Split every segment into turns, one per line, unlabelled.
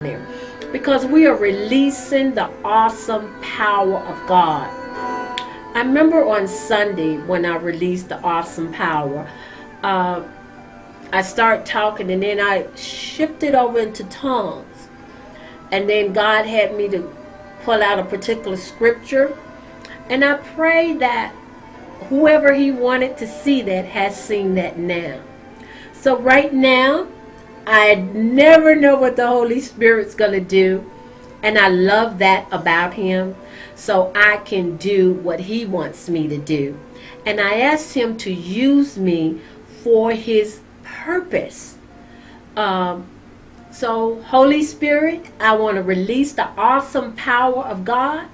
there because we are releasing the awesome power of God. I remember on Sunday when I released the awesome power, uh, I started talking and then I shifted over into tongues. And then God had me to pull out a particular scripture. And I pray that whoever He wanted to see that has seen that now. So, right now, I never know what the Holy Spirit's going to do. And I love that about Him. So I can do what He wants me to do. And I asked Him to use me for His purpose. Um, so, Holy Spirit, I want to release the awesome power of God.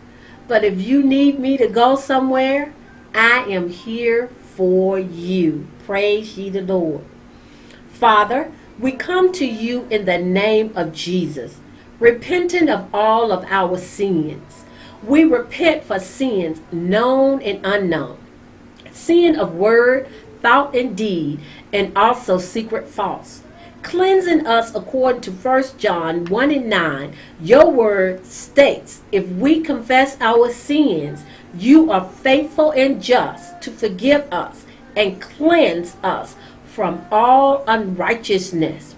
But if you need me to go somewhere, I am here for you. Praise ye the Lord. Father, we come to you in the name of Jesus, repenting of all of our sins. We repent for sins known and unknown, sin of word, thought, and deed, and also secret faults. Cleansing us according to 1 John 1 and 9, your word states, if we confess our sins, you are faithful and just to forgive us and cleanse us from all unrighteousness.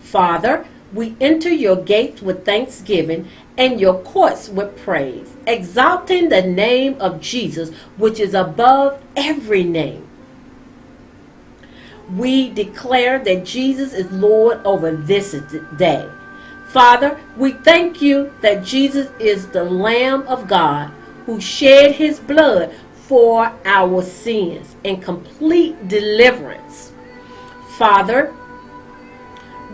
Father, we enter your gates with thanksgiving and your courts with praise, exalting the name of Jesus, which is above every name. We declare that Jesus is Lord over this day. Father, we thank you that Jesus is the Lamb of God who shed his blood for our sins and complete deliverance. Father,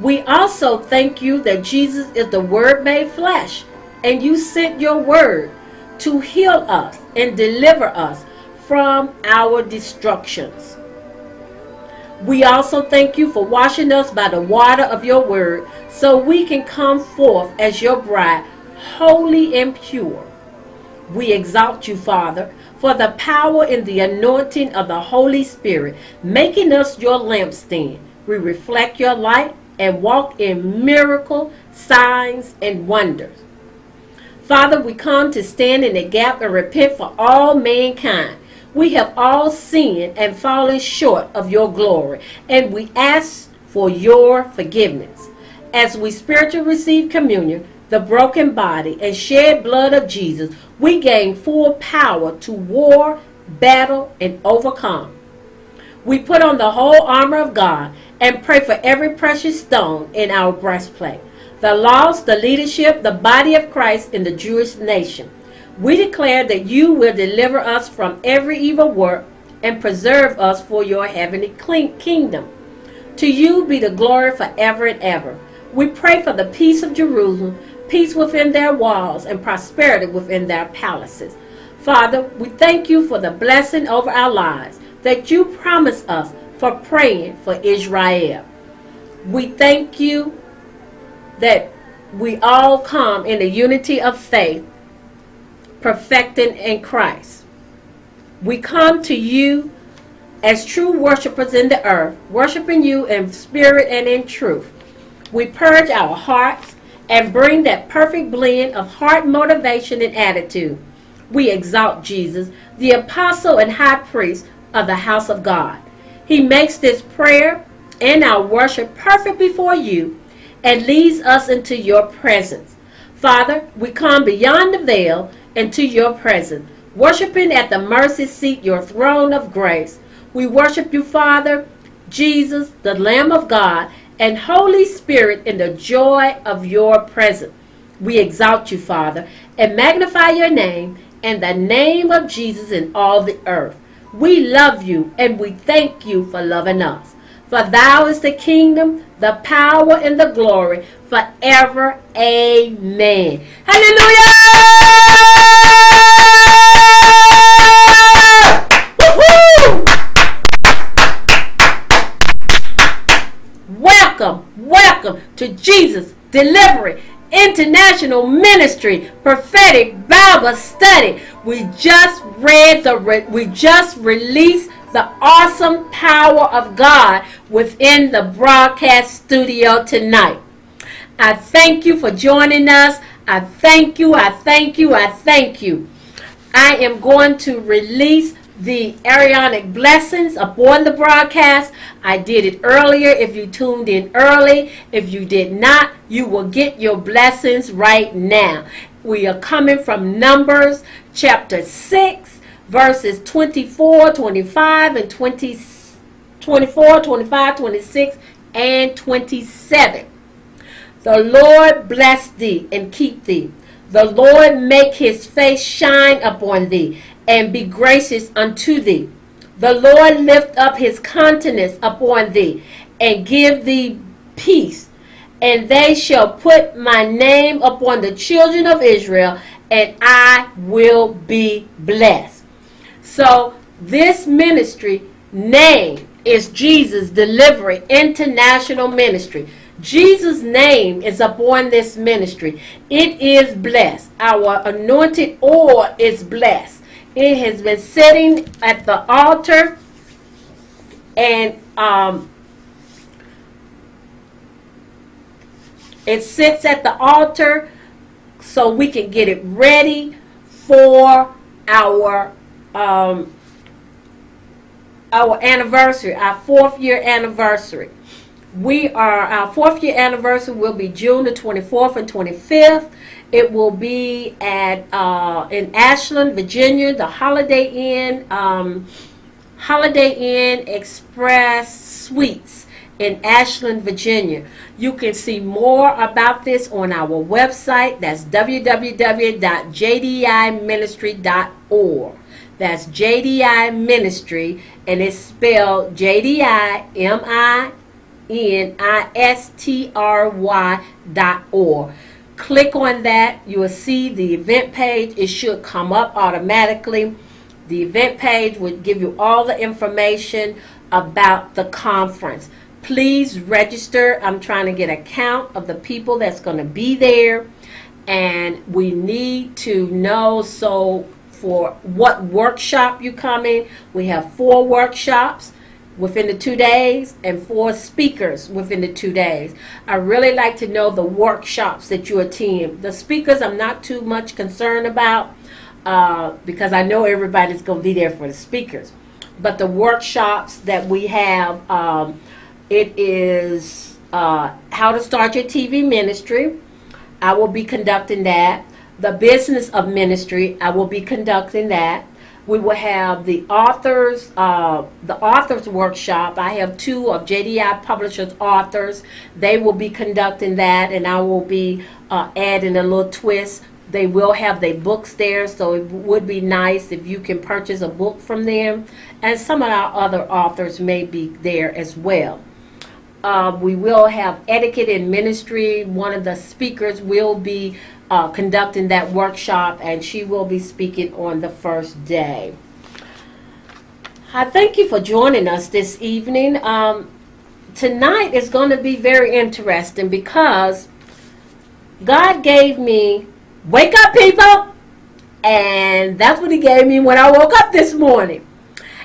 we also thank you that Jesus is the Word made flesh, and you sent your Word to heal us and deliver us from our destructions. We also thank you for washing us by the water of your Word so we can come forth as your bride, holy and pure. We exalt you, Father, for the power and the anointing of the Holy Spirit, making us your lampstand. We reflect your light and walk in miracle, signs, and wonders. Father, we come to stand in the gap and repent for all mankind. We have all sinned and fallen short of your glory, and we ask for your forgiveness. As we spiritually receive communion, the broken body, and shed blood of Jesus, we gain full power to war, battle, and overcome. We put on the whole armor of God and pray for every precious stone in our breastplate, the laws, the leadership, the body of Christ in the Jewish nation. We declare that you will deliver us from every evil work and preserve us for your heavenly kingdom. To you be the glory forever and ever. We pray for the peace of Jerusalem, peace within their walls, and prosperity within their palaces. Father, we thank you for the blessing over our lives that you promise us for praying for Israel. We thank you that we all come in the unity of faith, perfecting in Christ. We come to you as true worshipers in the earth, worshiping you in spirit and in truth. We purge our hearts and bring that perfect blend of heart motivation and attitude. We exalt Jesus, the apostle and high priest of the house of God. He makes this prayer and our worship perfect before you and leads us into your presence. Father, we come beyond the veil into your presence, worshiping at the mercy seat, your throne of grace. We worship you, Father, Jesus, the Lamb of God, and Holy Spirit in the joy of your presence. We exalt you, Father, and magnify your name and the name of Jesus in all the earth. We love you and we thank you for loving us. For thou is the kingdom, the power, and the glory forever. Amen. Hallelujah! Welcome, welcome to Jesus Delivery International Ministry Prophetic Bible Study. We just read the re- we just released the awesome power of God within the broadcast studio tonight. I thank you for joining us. I thank you. I thank you. I thank you. I am going to release the Aaronic blessings upon the broadcast. I did it earlier. If you tuned in early, if you did not, you will get your blessings right now. We are coming from Numbers chapter 6, verses 24, 25, and 20, 24, 25, 26, and 27. The Lord bless thee and keep thee. The Lord make his face shine upon thee and be gracious unto thee. The Lord lift up his countenance upon thee and give thee peace. And they shall put my name upon the children of Israel, and I will be blessed. So, this ministry name is Jesus Delivery International Ministry. Jesus' name is upon this ministry. It is blessed. Our anointed oil is blessed. It has been sitting at the altar and um, it sits at the altar so we can get it ready for our um, our anniversary, our fourth year anniversary we are our fourth year anniversary will be June the 24th and 25th. It will be at uh, in Ashland, Virginia, the Holiday Inn, um, Holiday Inn Express Suites in Ashland, Virginia. You can see more about this on our website. That's www.jdiministry.org. That's JDI Ministry, and it's spelled J D I M I N-I-S-T-R-Y dot org. Click on that. You will see the event page. It should come up automatically. The event page would give you all the information about the conference. Please register. I'm trying to get a count of the people that's going to be there. And we need to know so for what workshop you come in. We have four workshops within the two days and four speakers within the two days. I really like to know the workshops that you attend. The speakers I'm not too much concerned about uh, because I know everybody's going to be there for the speakers. But the workshops that we have, um, it is uh, how to start your TV ministry. I will be conducting that. The business of ministry, I will be conducting that we will have the authors, uh, the authors workshop. I have two of JDI Publishers authors. They will be conducting that, and I will be uh, adding a little twist. They will have their books there, so it would be nice if you can purchase a book from them. And some of our other authors may be there as well. Uh, we will have etiquette in ministry. One of the speakers will be uh, conducting that workshop, and she will be speaking on the first day. I thank you for joining us this evening. Um, tonight is going to be very interesting because God gave me, wake up, people! And that's what He gave me when I woke up this morning.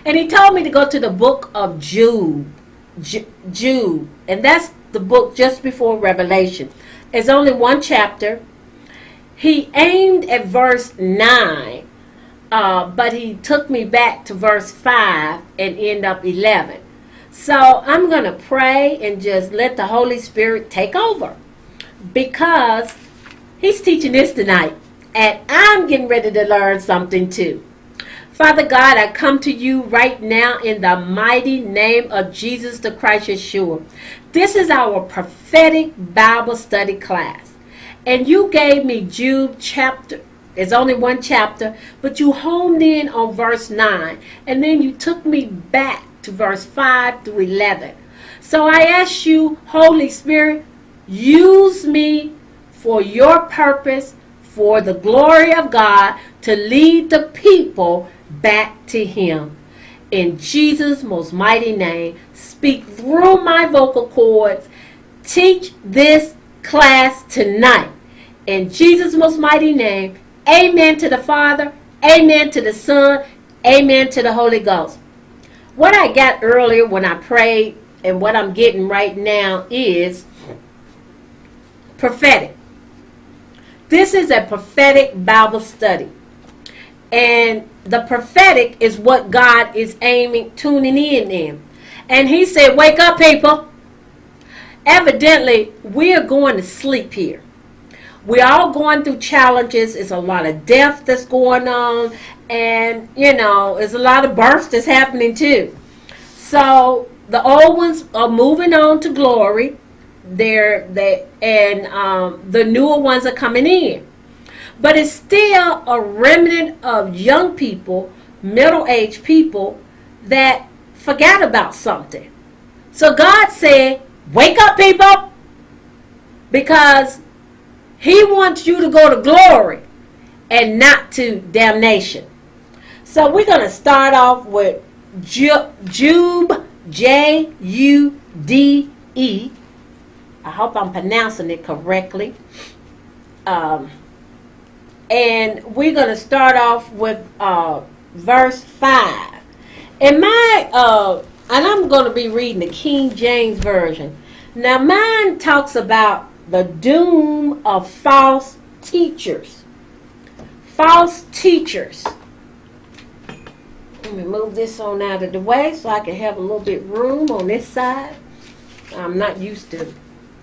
And He told me to go to the book of Jude. Jude. And that's the book just before Revelation. It's only one chapter he aimed at verse 9, uh, but he took me back to verse 5 and end up 11. So I'm going to pray and just let the Holy Spirit take over because he's teaching this tonight and I'm getting ready to learn something too. Father God, I come to you right now in the mighty name of Jesus the Christ Yeshua. This is our prophetic Bible study class. And you gave me Jude chapter, it's only one chapter, but you homed in on verse 9. And then you took me back to verse 5 through 11. So I ask you, Holy Spirit, use me for your purpose, for the glory of God, to lead the people back to Him. In Jesus' most mighty name, speak through my vocal cords. Teach this class tonight. In Jesus' most mighty name, amen to the Father, amen to the Son, amen to the Holy Ghost. What I got earlier when I prayed and what I'm getting right now is prophetic. This is a prophetic Bible study. And the prophetic is what God is aiming, tuning in in. And he said, Wake up, people. Evidently, we are going to sleep here. We're all going through challenges. It's a lot of death that's going on. And, you know, there's a lot of births that's happening too. So the old ones are moving on to glory. They're they and um, the newer ones are coming in. But it's still a remnant of young people, middle-aged people that forgot about something. So God said, "Wake up, people." Because he wants you to go to glory and not to damnation. So we're going to start off with Jude, J U D E. I hope I'm pronouncing it correctly. Um, and we're going to start off with uh, verse 5. In my, uh, and I'm going to be reading the King James Version. Now, mine talks about the doom of false teachers. False teachers. Let me move this on out of the way so I can have a little bit room on this side. I'm not used to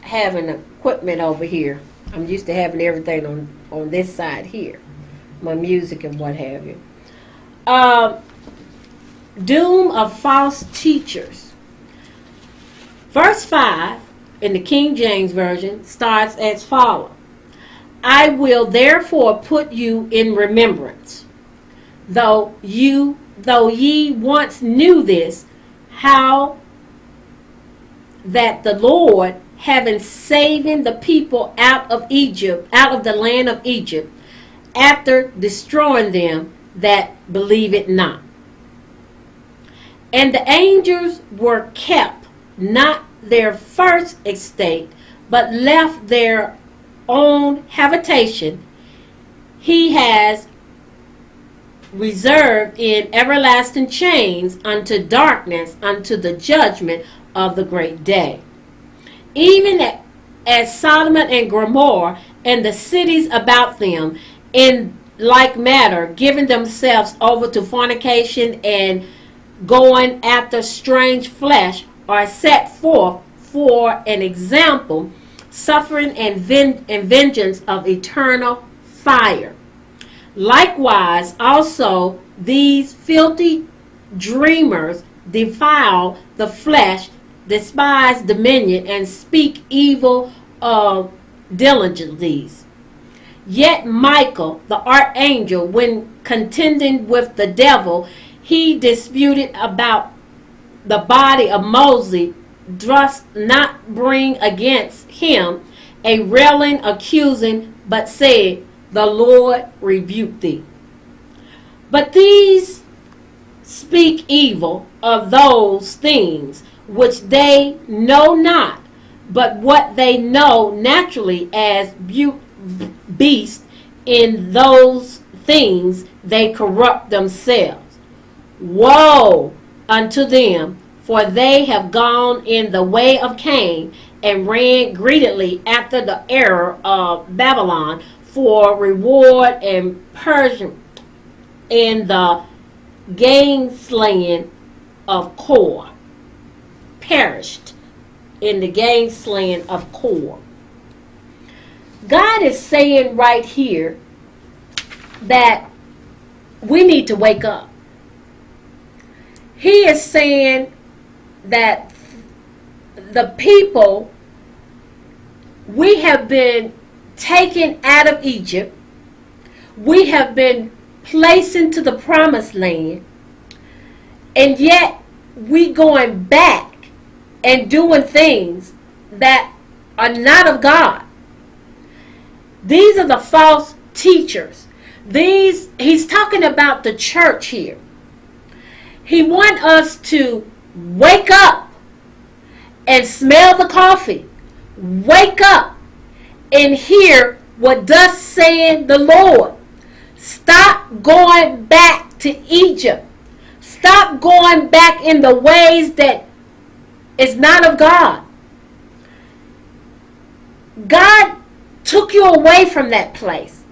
having equipment over here. I'm used to having everything on, on this side here. My music and what have you. Um, doom of false teachers. Verse 5 in the King James Version starts as follows I will therefore put you in remembrance, though you though ye once knew this, how that the Lord, having saving the people out of Egypt, out of the land of Egypt, after destroying them that believe it not. And the angels were kept not their first estate, but left their own habitation, he has reserved in everlasting chains unto darkness, unto the judgment of the great day. Even as Sodom and Gomorrah and the cities about them, in like matter, giving themselves over to fornication and going after strange flesh, are set forth for an example, suffering and, ven- and vengeance of eternal fire. Likewise, also these filthy dreamers defile the flesh, despise dominion, and speak evil of diligently. Yet Michael, the archangel, when contending with the devil, he disputed about the body of Moses durst not bring against him a railing accusing, but said, The Lord rebuke thee. But these speak evil of those things which they know not, but what they know naturally as beasts in those things they corrupt themselves. Woe unto them, for they have gone in the way of Cain and ran greedily after the error of Babylon for reward and Persian in the gainslaying of Kor. Perished in the gainslaying of Kor. God is saying right here that we need to wake up. He is saying that the people we have been taken out of Egypt, we have been placed into the promised land, and yet we going back and doing things that are not of God. These are the false teachers. These he's talking about the church here. He wants us to wake up and smell the coffee. Wake up and hear what thus saying the Lord. Stop going back to Egypt. Stop going back in the ways that is not of God. God took you away from that place.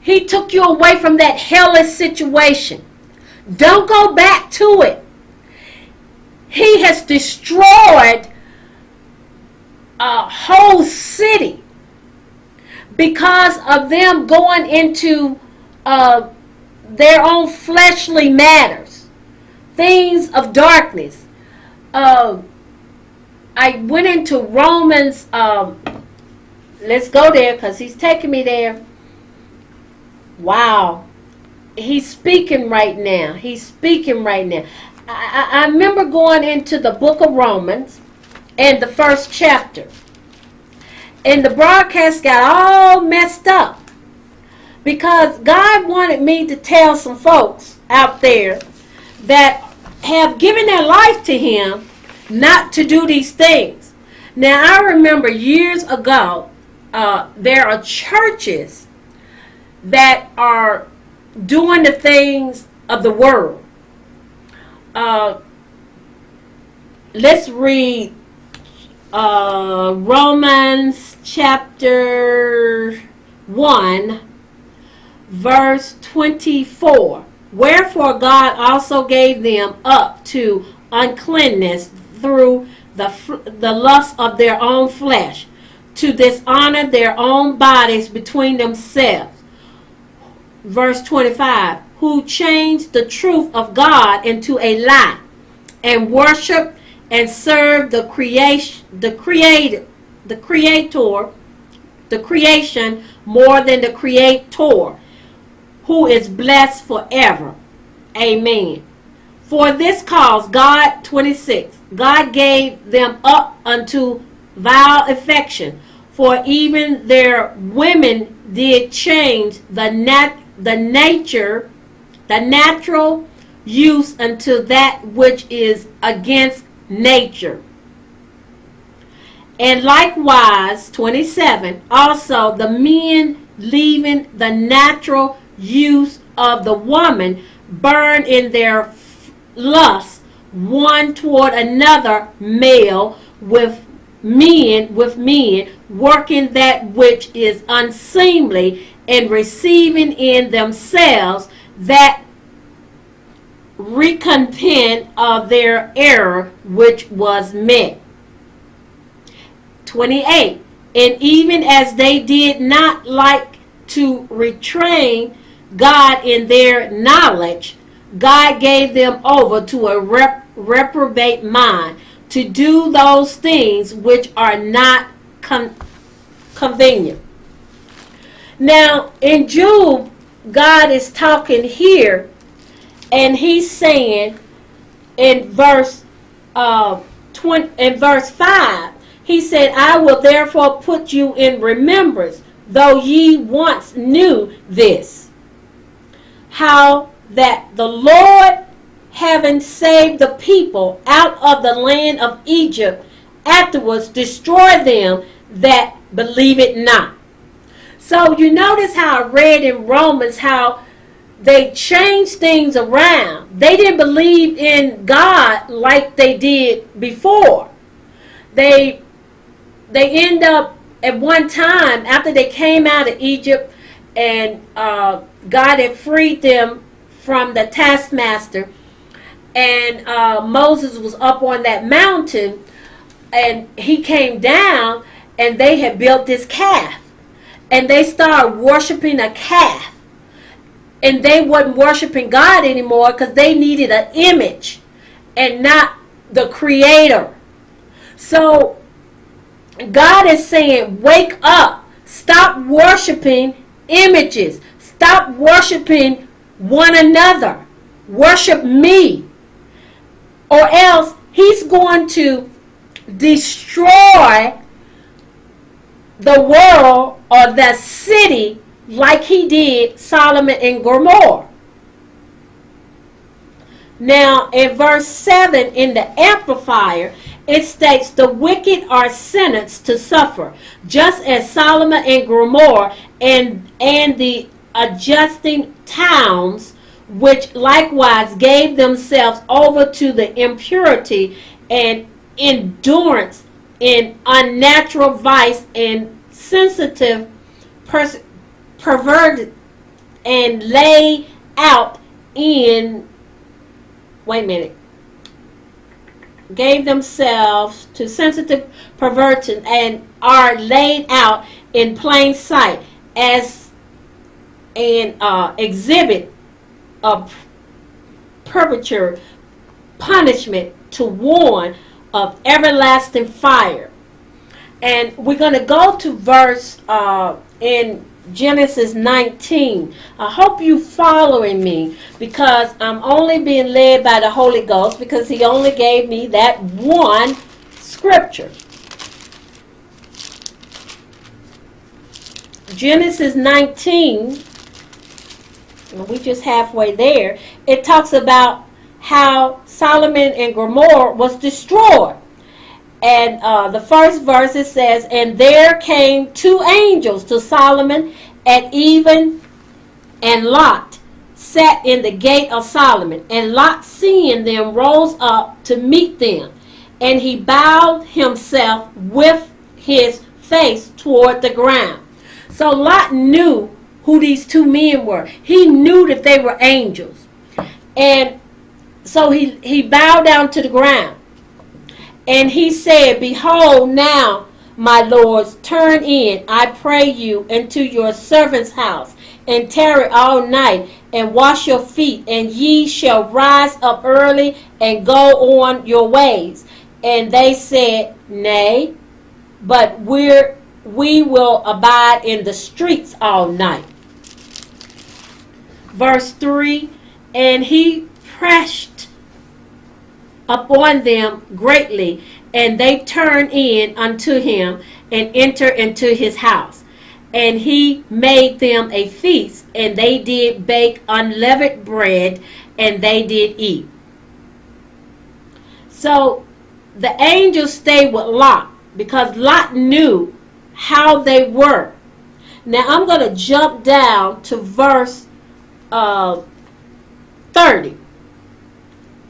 He took you away from that hellish situation. Don't go back to it. He has destroyed a whole city because of them going into uh, their own fleshly matters, things of darkness. Uh, I went into Romans. Um, let's go there because he's taking me there. Wow. He's speaking right now. He's speaking right now. I, I, remember going into the book of Romans and the first chapter. And the broadcast got all messed up because God wanted me to tell some folks out there that have given their life to Him not to do these things. Now, I remember years ago, uh, there are churches that are doing the things of the world. Uh, let's read uh, Romans chapter 1, verse 24. Wherefore God also gave them up to uncleanness through the, the lust of their own flesh, to dishonor their own bodies between themselves. Verse 25. Who changed the truth of God into a lie, and worship and serve the creation, the creator, the creator, the creation more than the creator, who is blessed forever. Amen. For this cause, God, 26, God gave them up unto vile affection, for even their women did change the nat the nature, the natural use unto that which is against nature. And likewise, 27, also the men leaving the natural use of the woman burn in their lust one toward another male with men with men working that which is unseemly and receiving in themselves that recompense of their error which was met 28 and even as they did not like to retrain God in their knowledge God gave them over to a rep- reprobate mind to do those things which are not con- convenient. Now, in Job, God is talking here, and He's saying in verse uh, 20, in verse five, He said, "I will therefore put you in remembrance, though ye once knew this, how that the Lord, having saved the people out of the land of Egypt, afterwards destroyed them that believe it not. So you notice how I read in Romans how they changed things around. They didn't believe in God like they did before. They they end up at one time after they came out of Egypt and uh, God had freed them from the taskmaster. And uh, Moses was up on that mountain and he came down and they had built this calf. And they started worshiping a calf. And they wasn't worshiping God anymore because they needed an image and not the creator. So God is saying, wake up. Stop worshiping images. Stop worshiping one another. Worship me. Or else he's going to destroy the world or the city like he did Solomon and Gomorrah. Now, in verse 7 in the Amplifier, it states, The wicked are sentenced to suffer, just as Solomon and Gomorrah and, and the adjusting towns, which likewise gave themselves over to the impurity and endurance in unnatural vice and sensitive pers- perverted and lay out in wait a minute gave themselves to sensitive perversion and are laid out in plain sight as an uh, exhibit of perpetual punishment to warn of everlasting fire. And we're going to go to verse uh, in Genesis 19. I hope you following me because I'm only being led by the Holy Ghost because he only gave me that one scripture. Genesis 19, We're just halfway there, it talks about how Solomon and Gomorrah was destroyed. And uh, the first verse it says, And there came two angels to Solomon at even, and Lot sat in the gate of Solomon. And Lot, seeing them, rose up to meet them. And he bowed himself with his face toward the ground. So Lot knew who these two men were. He knew that they were angels. And so he, he bowed down to the ground. And he said, Behold, now, my lords, turn in, I pray you, into your servant's house, and tarry all night, and wash your feet, and ye shall rise up early and go on your ways. And they said, Nay, but we're we will abide in the streets all night. Verse 3 And he pressed upon them greatly, and they turned in unto him and enter into his house. And he made them a feast, and they did bake unleavened bread, and they did eat. So the angels stayed with Lot because Lot knew how they were. Now I'm going to jump down to verse uh, 30.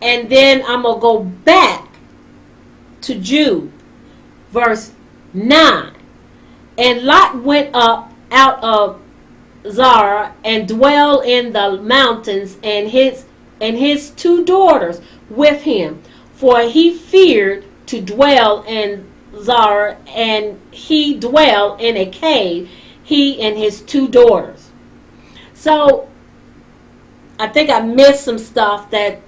And then I'm going to go back to Jude, verse 9. And Lot went up out of Zoar and dwelled in the mountains and his and his two daughters with him, for he feared to dwell in Zoar, and he dwelled in a cave, he and his two daughters. So I think I missed some stuff that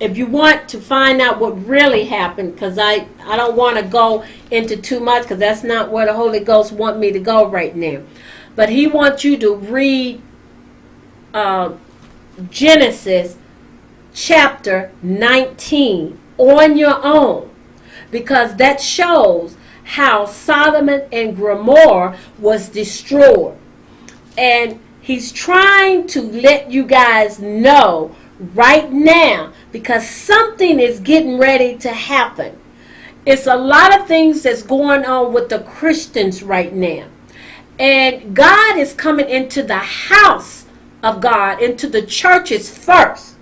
if you want to find out what really happened, because I, I don't want to go into too much, because that's not where the Holy Ghost want me to go right now. But he wants you to read uh, Genesis chapter 19 on your own, because that shows how Solomon and Gomorrah was destroyed. And he's trying to let you guys know right now because something is getting ready to happen. It's a lot of things that's going on with the Christians right now. And God is coming into the house of God, into the churches first,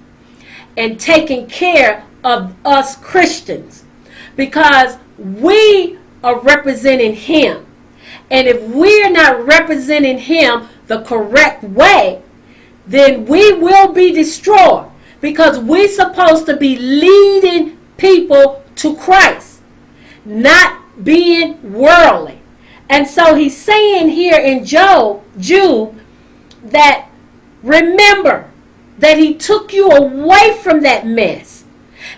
and taking care of us Christians because we are representing Him. And if we're not representing Him the correct way, then we will be destroyed because we're supposed to be leading people to Christ, not being worldly. And so he's saying here in Job, Jude, that remember that he took you away from that mess.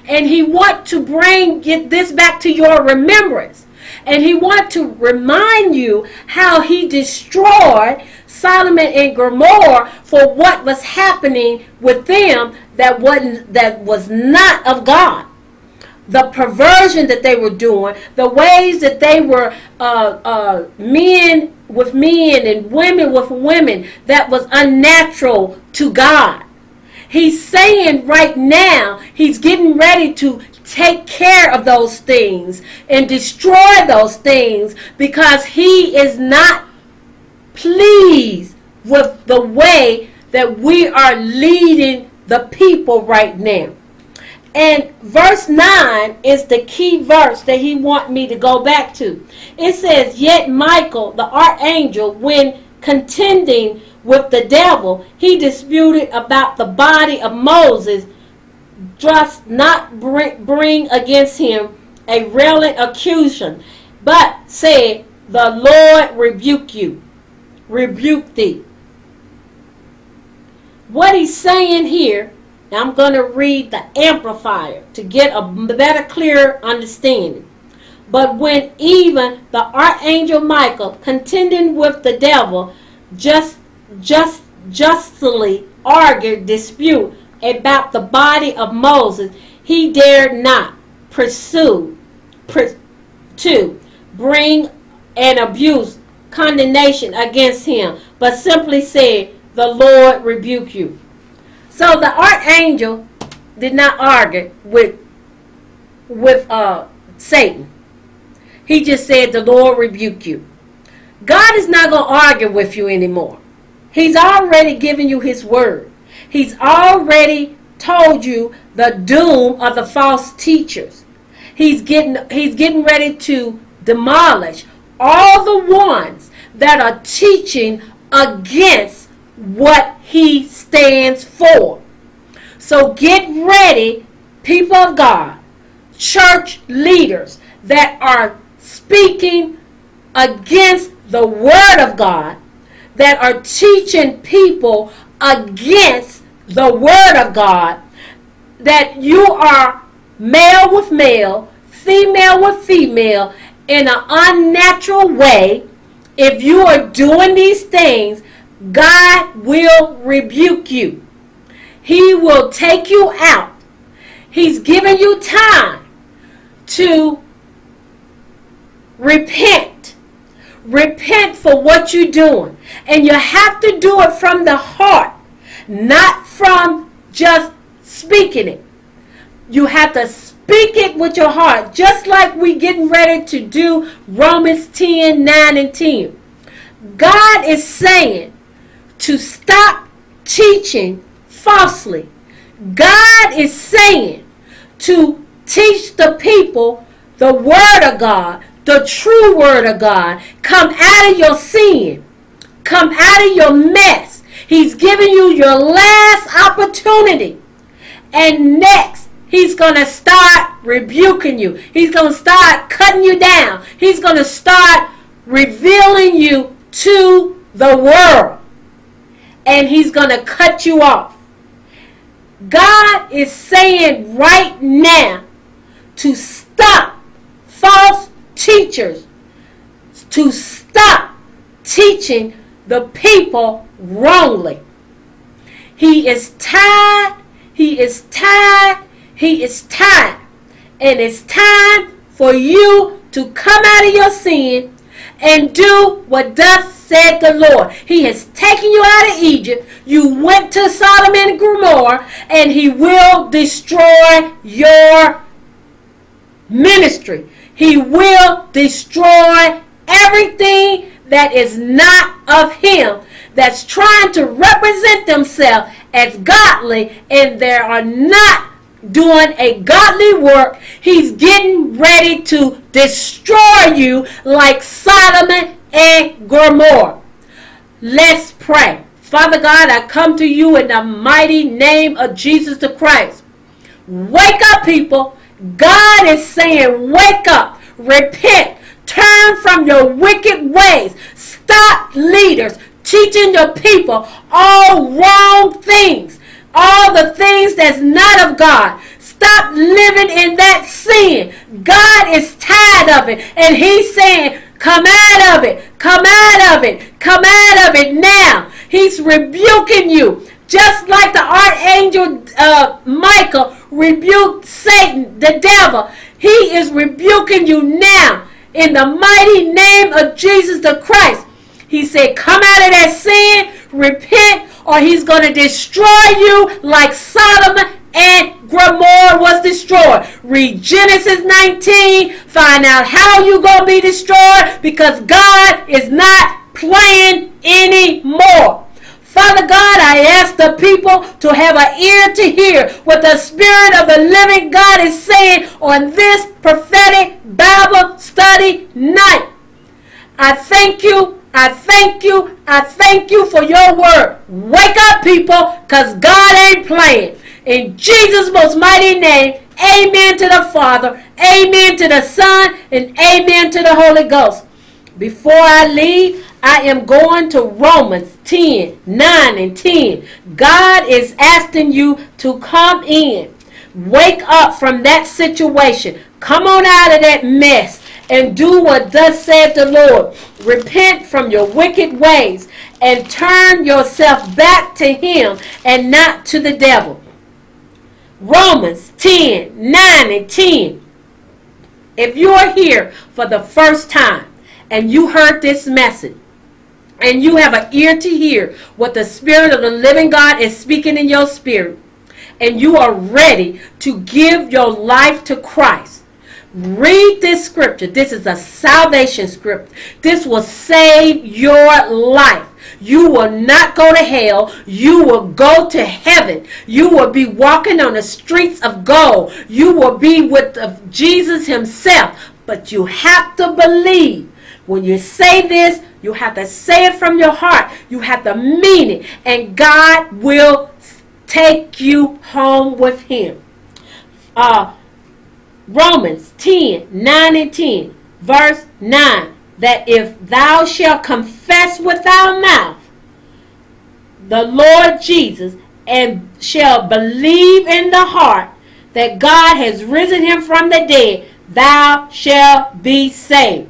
And he want to bring get this back to your remembrance. And he want to remind you how he destroyed Solomon and Gomorrah for what was happening with them that wasn't that was not of God. The perversion that they were doing, the ways that they were uh, uh, men with men and women with women, that was unnatural to God. He's saying right now, he's getting ready to take care of those things and destroy those things because he is not pleased with the way that we are leading the people right now. And verse 9 is the key verse that he want me to go back to. It says, Yet Michael, the archangel, when contending with the devil, he disputed about the body of Moses, just not bring, bring against him a railing accusation, but said, The Lord rebuke you, rebuke thee. What he's saying here, I'm going to read the Amplifier to get a better, clearer understanding. But when even the archangel Michael contending with the devil just just justly argued dispute about the body of Moses, he dared not pursue to bring an abuse condemnation against him, but simply said, "The Lord rebuke you." So the archangel did not argue with with uh, Satan. He just said, The Lord rebuke you. God is not going to argue with you anymore. He's already given you his word. He's already told you the doom of the false teachers. He's getting he's getting ready to demolish all the ones that are teaching against what he stands for. So get ready, people of God, church leaders that are speaking against the Word of God, that are teaching people against the Word of God, that you are male with male, female with female, in an unnatural way. If you are doing these things, God will rebuke you. He will take you out. He's giving you time to Repent. Repent for what you're doing. And you have to do it from the heart, not from just speaking it. You have to speak it with your heart, just like we getting ready to do Romans 10, 9, and 10. God is saying to stop teaching falsely. God is saying to teach the people the word of God, the true word of God. Come out of your sin. Come out of your mess. He's giving you your last opportunity. And next, he's going to start rebuking you. He's going to start cutting you down. He's going to start revealing you to the world. And he's going to cut you off. God is saying right now to stop false teachers to stop teaching the people wrongly. He is tired. He is tired. He is tired. And it's time for you to come out of your sin and do what thus said the Lord. He has taken you out of Egypt. You went to Sodom and Gomorrah, and he will destroy your ministry. He will destroy everything that is not of him that's trying to represent themselves as godly and they are not doing a godly work. He's getting ready to destroy you like Solomon and Gomorrah. Let's pray. Father God, I come to you in the mighty name of Jesus the Christ. Wake up, people. God is saying, wake up, repent, turn from your wicked ways. Stop leaders teaching your people all wrong things, all the things that's not of God. Stop living in that sin. God is tired of it. And he's saying, come out of it. Come out of it. Come out of it now. He's rebuking you. Just like the archangel uh, Michael rebuked Satan, the devil, he is rebuking you now in the mighty name of Jesus the Christ. He said, Come out of that sin, repent, or he's going to destroy you like Sodom and Gomorrah was destroyed. Read Genesis 19. Find out how you going to be destroyed because God is not playing anymore. Father God, I ask the people to have an ear to hear what the Spirit of the living God is saying on this prophetic Bible study night. I thank you I thank you. I thank you for your word. Wake up, people, because God ain't playing. In Jesus' most mighty name, amen to the Father, amen to the Son, and amen to the Holy Ghost. Before I leave, I am going to Romans 10, 9 and 10. God is asking you to come in. Wake up from that situation. Come on out of that mess and do what thus said the Lord. Repent from your wicked ways and turn yourself back to him and not to the devil. Romans 10, 9 and 10. If you are here for the first time and you heard this message, and you have an ear to hear what the Spirit of the living God is speaking in your spirit, and you are ready to give your life to Christ, read this scripture. This is a salvation script. This will save your life. You will not go to hell. You will go to heaven. You will be walking on the streets of gold. You will be with Jesus himself. But you have to believe. When you say this, you have to say it from your heart. You have to mean it. And God will take you home with him. Uh, Romans 10, 9 and 10, verse 9, that if thou shalt confess with thy mouth the Lord Jesus and shall believe in the heart that God has risen him from the dead, thou shalt be saved.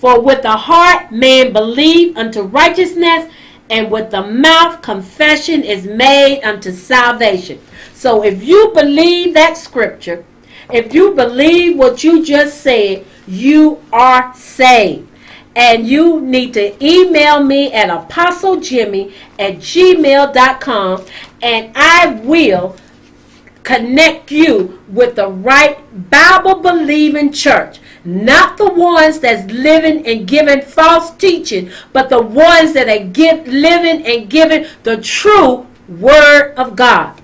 For with the heart man believe unto righteousness, and with the mouth confession is made unto salvation. So if you believe that scripture, if you believe what you just said, you are saved. And you need to email me at apostlejimmie at gmail.com and I will connect you with the right Bible believing church. Not the ones that's living and giving false teaching, but the ones that are give, living and giving the true word of God.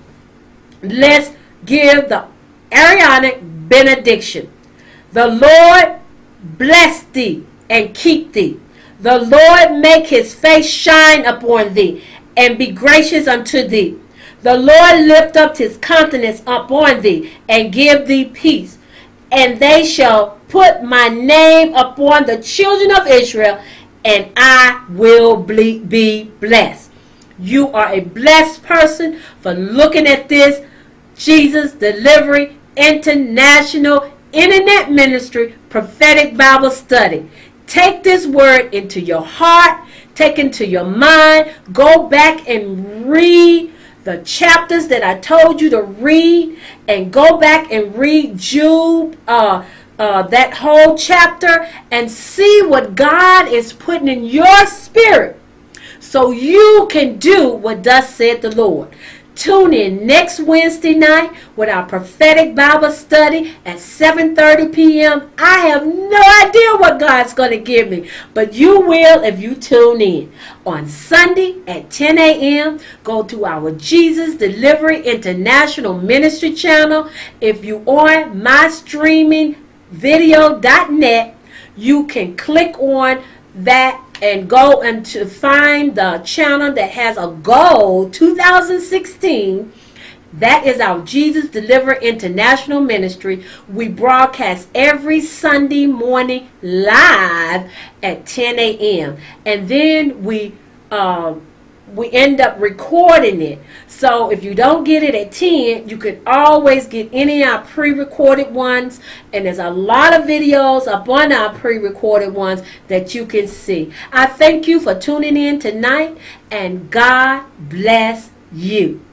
Let's give the Aaronic benediction. The Lord bless thee and keep thee. The Lord make his face shine upon thee and be gracious unto thee. The Lord lift up his countenance upon thee and give thee peace. And they shall put my name upon the children of Israel, and I will be blessed. You are a blessed person for looking at this Jesus Delivery International Internet Ministry Prophetic Bible Study. Take this word into your heart, take into your mind, go back and read the chapters that I told you to read and go back and read Jude, uh, uh, that whole chapter and see what God is putting in your spirit so you can do what thus said the Lord. Tune in next Wednesday night with our prophetic Bible study at 7:30 p.m. I have no idea what God's going to give me, but you will if you tune in. On Sunday at 10 a.m., go to our Jesus Delivery International Ministry channel. If you on mystreamingvideo.net, you can click on that and go and to find the channel that has a goal 2016 that is our Jesus Deliver International Ministry. We broadcast every Sunday morning live at 10 a.m. And then we um, we end up recording it. So if you don't get it at 10, you can always get any of our pre-recorded ones. And there's a lot of videos up on our pre-recorded ones that you can see. I thank you for tuning in tonight and God bless you.